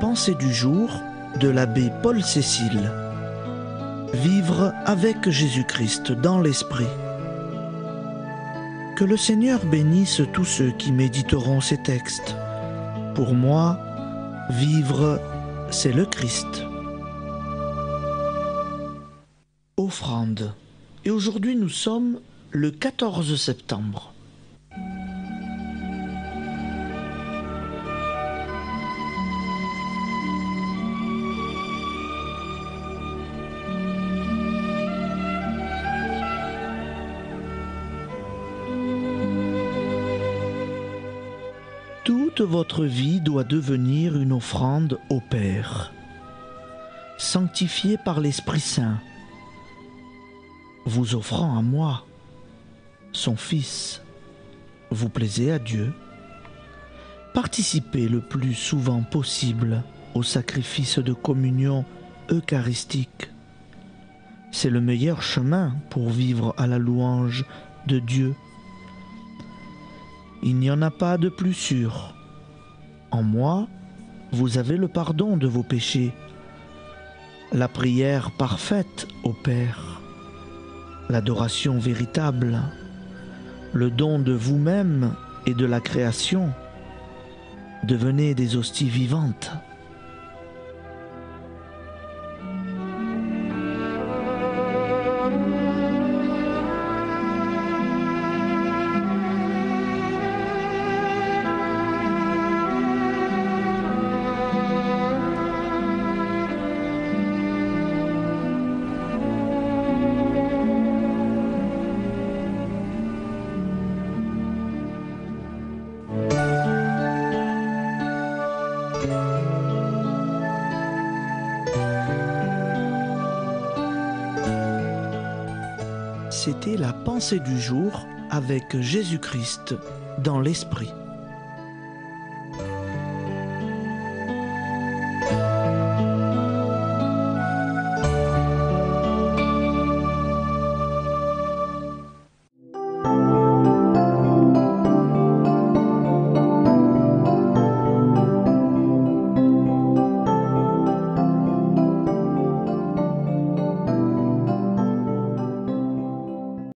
pensée du jour de l'abbé Paul Cécile. Vivre avec Jésus-Christ dans l'Esprit. Que le Seigneur bénisse tous ceux qui méditeront ces textes. Pour moi, vivre, c'est le Christ. Offrande. Et aujourd'hui nous sommes le 14 septembre. Toute votre vie doit devenir une offrande au Père, sanctifiée par l'Esprit Saint, vous offrant à moi, son Fils, vous plaisez à Dieu. Participez le plus souvent possible au sacrifice de communion eucharistique. C'est le meilleur chemin pour vivre à la louange de Dieu. Il n'y en a pas de plus sûr. En moi, vous avez le pardon de vos péchés, la prière parfaite au Père, l'adoration véritable, le don de vous-même et de la création. Devenez des hosties vivantes. C'était la pensée du jour avec Jésus-Christ dans l'esprit.